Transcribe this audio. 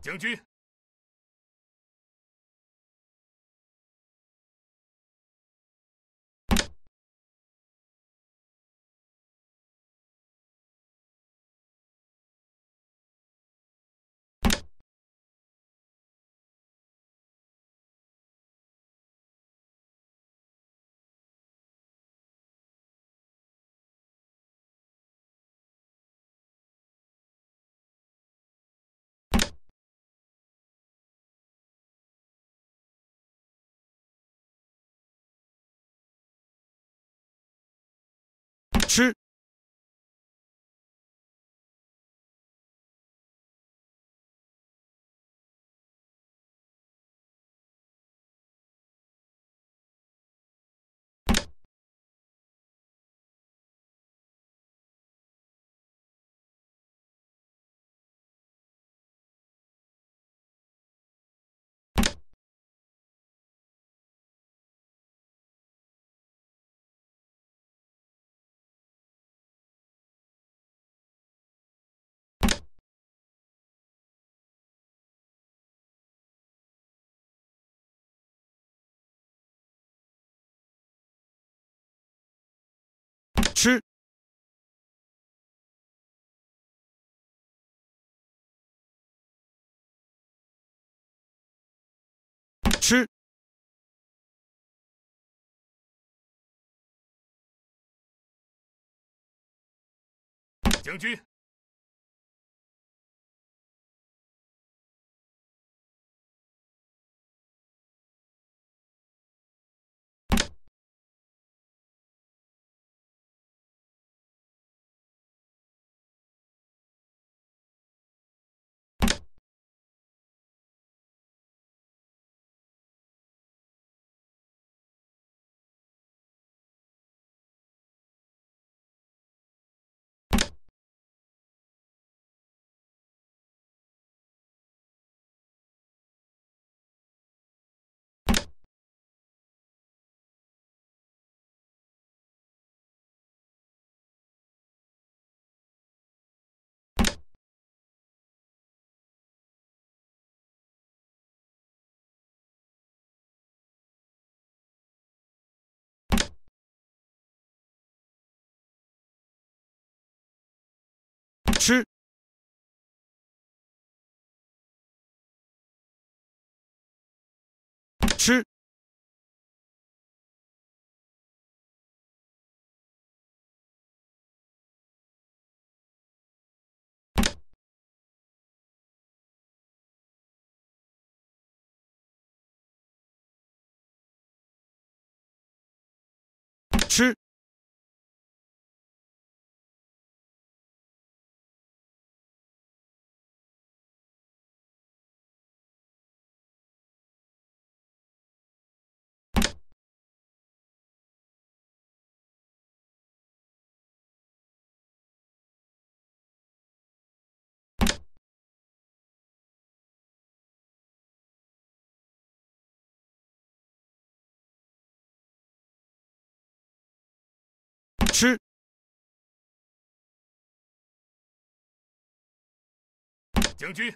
将军，将军，将军，